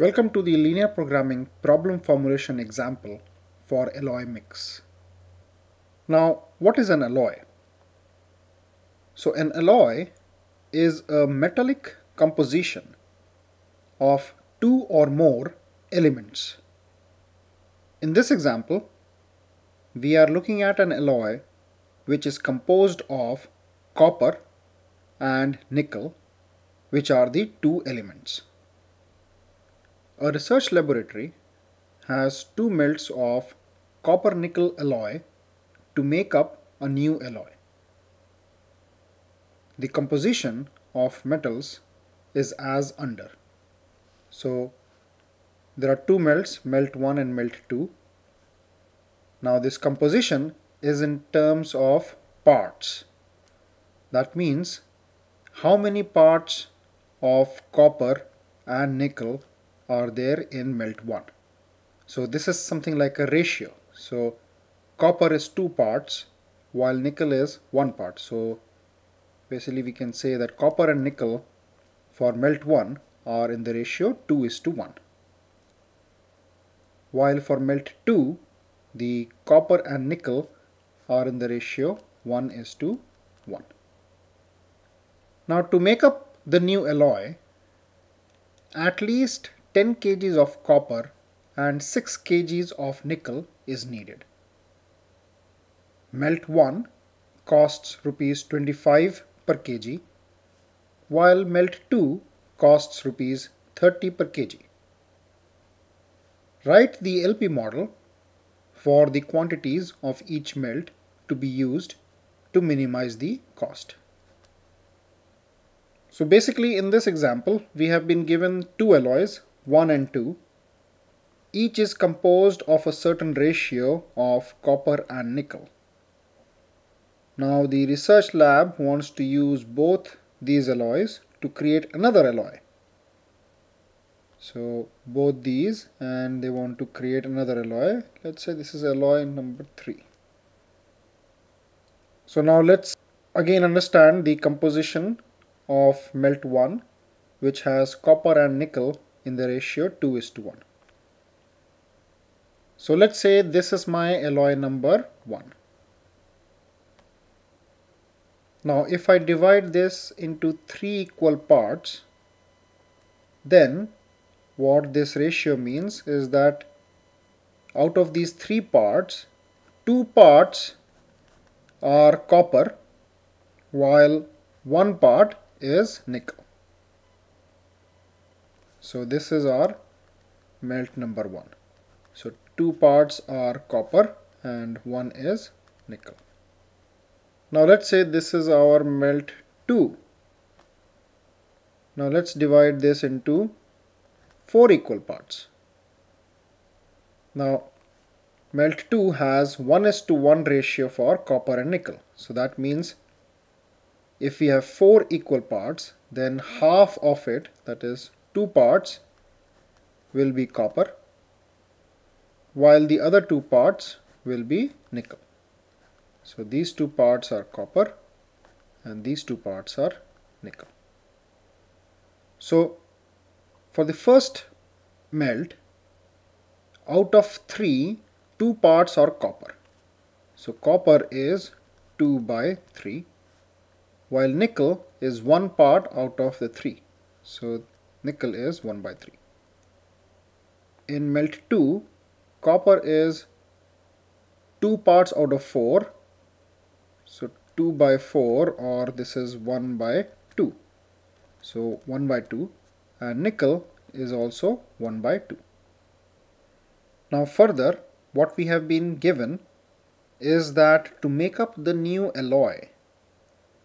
Welcome to the linear programming problem formulation example for alloy mix. Now, what is an alloy? So, an alloy is a metallic composition of two or more elements. In this example, we are looking at an alloy which is composed of copper and nickel, which are the two elements. A research laboratory has two melts of copper nickel alloy to make up a new alloy. The composition of metals is as under. So there are two melts, melt 1 and melt 2. Now this composition is in terms of parts. That means how many parts of copper and nickel are there in melt 1. So this is something like a ratio. So copper is 2 parts while nickel is 1 part. So basically we can say that copper and nickel for melt 1 are in the ratio 2 is to 1. While for melt 2 the copper and nickel are in the ratio 1 is to 1. Now to make up the new alloy at least 10 kgs of copper and 6 kgs of nickel is needed. Melt 1 costs rupees 25 per kg while melt 2 costs rupees 30 per kg. Write the LP model for the quantities of each melt to be used to minimize the cost. So basically in this example we have been given two alloys 1 and 2. Each is composed of a certain ratio of copper and nickel. Now the research lab wants to use both these alloys to create another alloy. So both these and they want to create another alloy. Let's say this is alloy number 3. So now let's again understand the composition of melt 1 which has copper and nickel in the ratio 2 is to 1. So let's say this is my alloy number 1. Now if I divide this into three equal parts then what this ratio means is that out of these three parts two parts are copper while one part is nickel. So this is our melt number 1. So two parts are copper and one is nickel. Now let's say this is our melt 2. Now let's divide this into 4 equal parts. Now melt 2 has 1 is to 1 ratio for copper and nickel. So that means if we have 4 equal parts then half of it that is two parts will be copper while the other two parts will be nickel. So these two parts are copper and these two parts are nickel. So for the first melt out of 3 two parts are copper. So copper is 2 by 3 while nickel is one part out of the 3. So nickel is 1 by 3. In melt 2, copper is 2 parts out of 4. So 2 by 4 or this is 1 by 2. So 1 by 2 and nickel is also 1 by 2. Now further what we have been given is that to make up the new alloy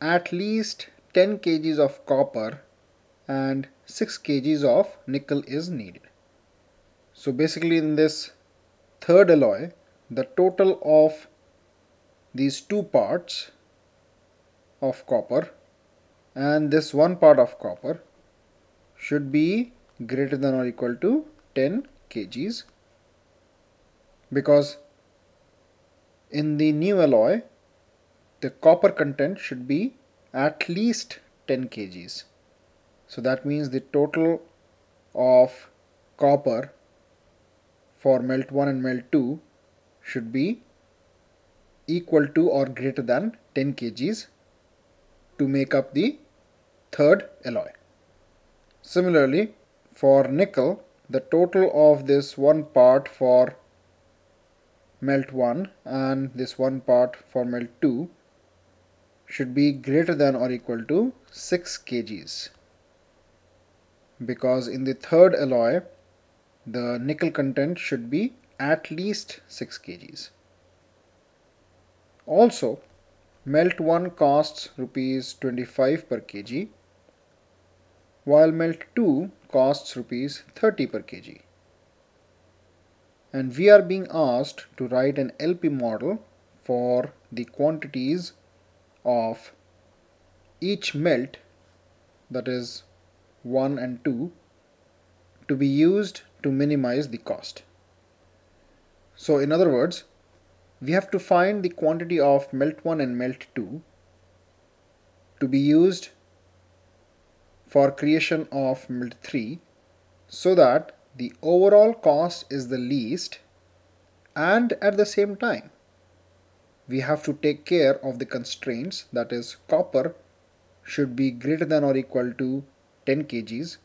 at least 10 kgs of copper and 6 kgs of nickel is needed. So basically in this third alloy the total of these two parts of copper and this one part of copper should be greater than or equal to 10 kgs because in the new alloy the copper content should be at least 10 kgs. So that means the total of copper for melt 1 and melt 2 should be equal to or greater than 10 kgs to make up the third alloy. Similarly, for nickel, the total of this one part for melt 1 and this one part for melt 2 should be greater than or equal to 6 kgs because in the third alloy the nickel content should be at least 6 kgs. Also, melt 1 costs rupees 25 per kg while melt 2 costs rupees 30 per kg. And we are being asked to write an LP model for the quantities of each melt that is 1 and 2 to be used to minimize the cost. So in other words, we have to find the quantity of melt 1 and melt 2 to be used for creation of melt 3 so that the overall cost is the least and at the same time we have to take care of the constraints that is copper should be greater than or equal to 10 kgs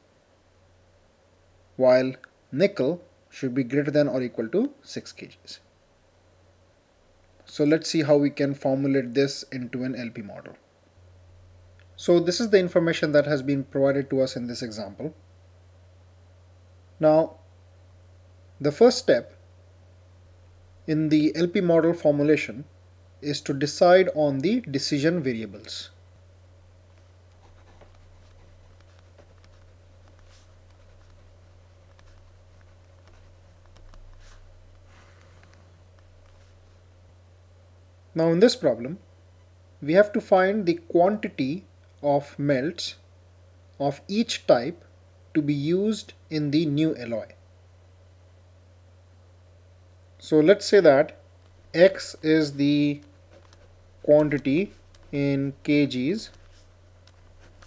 while nickel should be greater than or equal to 6 kgs. So let's see how we can formulate this into an LP model. So this is the information that has been provided to us in this example. Now the first step in the LP model formulation is to decide on the decision variables. Now in this problem, we have to find the quantity of melts of each type to be used in the new alloy. So let's say that X is the quantity in kgs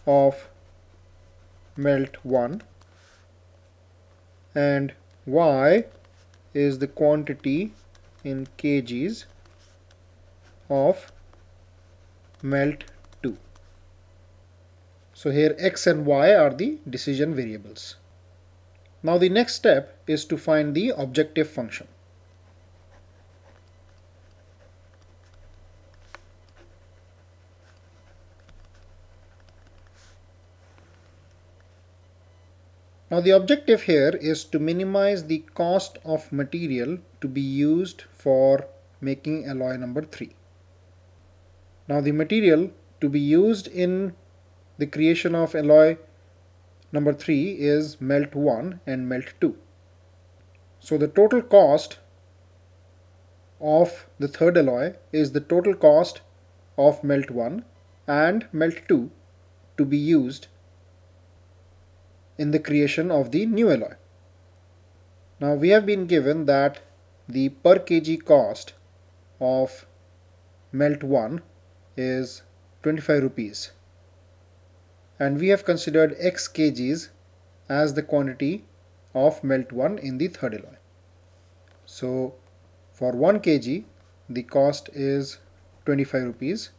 of melt 1 and Y is the quantity in kgs of melt 2. So here x and y are the decision variables. Now the next step is to find the objective function. Now the objective here is to minimize the cost of material to be used for making alloy number 3. Now the material to be used in the creation of alloy number 3 is melt 1 and melt 2. So the total cost of the third alloy is the total cost of melt 1 and melt 2 to be used in the creation of the new alloy. Now we have been given that the per kg cost of melt 1 is 25 rupees and we have considered x kgs as the quantity of melt 1 in the third alloy. So for 1 kg the cost is 25 rupees.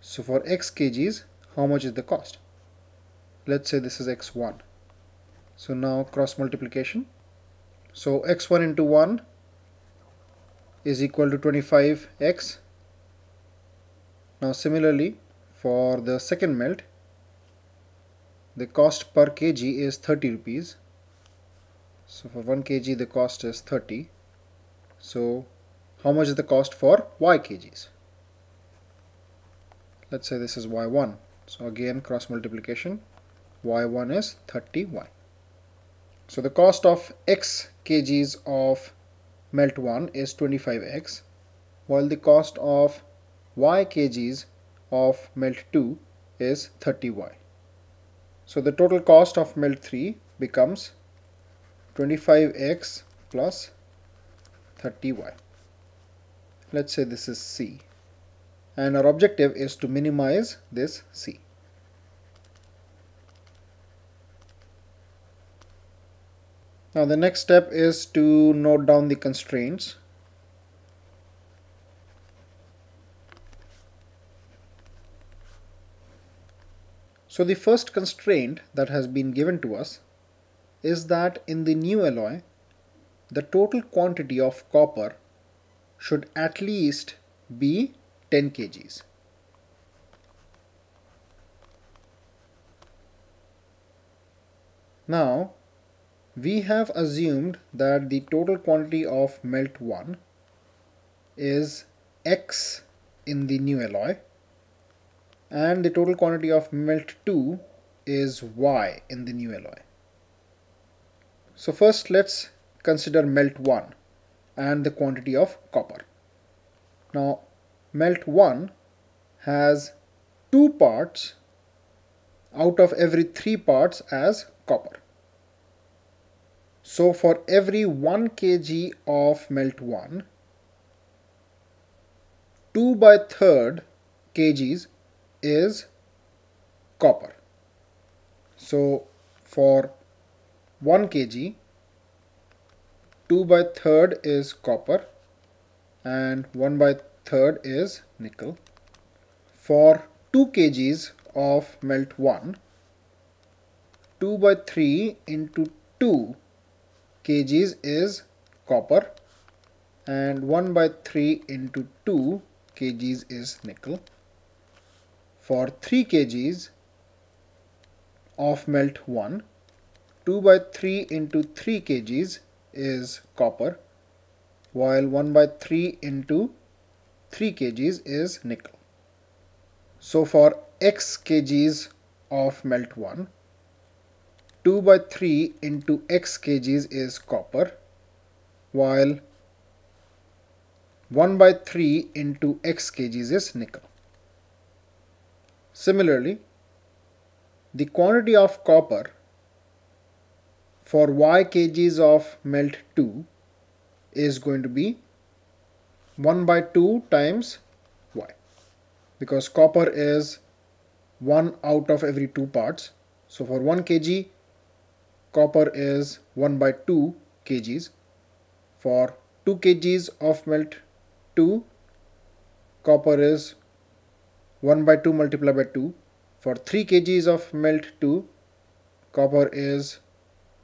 So for x kgs how much is the cost? Let's say this is x1. So now cross multiplication. So x1 into 1 is equal to 25x now similarly for the second melt the cost per kg is 30 rupees. So for 1 kg the cost is 30 so how much is the cost for y kgs? Let's say this is y1 so again cross multiplication. Y1 is 30y so the cost of x kgs of melt 1 is 25x while the cost of y kgs of melt 2 is 30y. So the total cost of melt 3 becomes 25x plus 30y. Let's say this is C and our objective is to minimize this C. Now the next step is to note down the constraints. So the first constraint that has been given to us is that in the new alloy the total quantity of copper should at least be 10 kgs. Now we have assumed that the total quantity of melt 1 is X in the new alloy and the total quantity of melt 2 is Y in the new alloy. So first let's consider melt 1 and the quantity of copper. Now melt 1 has two parts out of every three parts as copper. So for every 1 kg of melt 1, 2 by 3rd kgs is copper. So for 1 kg, 2 by 3rd is copper and 1 by 3rd is nickel. For 2 kgs of melt 1, 2 by 3 into 2 kgs is copper and 1 by 3 into 2 kgs is nickel. For 3 kgs of melt 1, 2 by 3 into 3 kgs is copper while 1 by 3 into 3 kgs is nickel. So for x kgs of melt 1, 2 by 3 into x kgs is copper while 1 by 3 into x kgs is nickel. Similarly, the quantity of copper for y kgs of melt 2 is going to be 1 by 2 times y because copper is 1 out of every 2 parts. So for 1 kg copper is 1 by 2 kgs for 2 kgs of melt 2 copper is 1 by 2 multiplied by 2 for 3 kgs of melt 2 copper is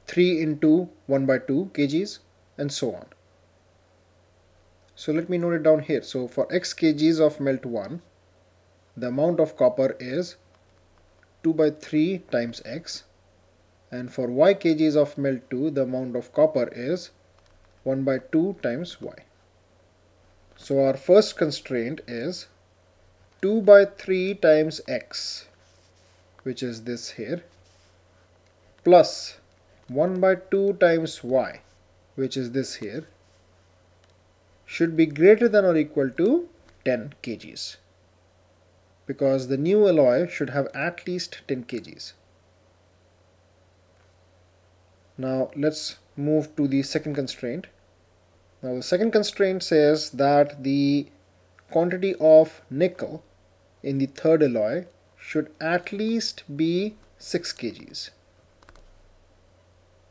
3 into 1 by 2 kgs and so on. So let me note it down here. So for x kgs of melt 1 the amount of copper is 2 by 3 times x and for y kgs of melt 2 the amount of copper is 1 by 2 times y. So our first constraint is 2 by 3 times x which is this here plus 1 by 2 times y which is this here should be greater than or equal to 10 kgs because the new alloy should have at least 10 kgs. Now let's move to the second constraint. Now the second constraint says that the quantity of nickel in the third alloy should at least be 6 kgs.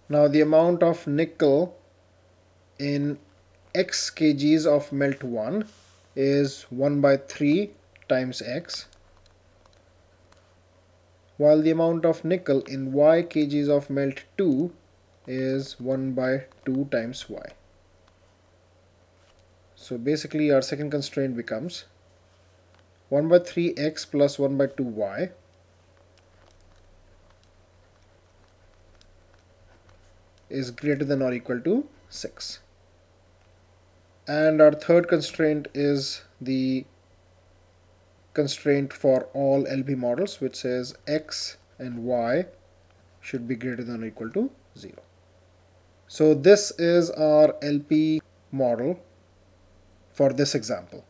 Now the amount of nickel in x kgs of melt 1 is 1 by 3 times x while the amount of nickel in y kgs of melt 2 is 1 by 2 times y. So basically our second constraint becomes 1 by 3x plus 1 by 2y is greater than or equal to 6. And our third constraint is the constraint for all LP models which says x and y should be greater than or equal to 0. So this is our LP model for this example.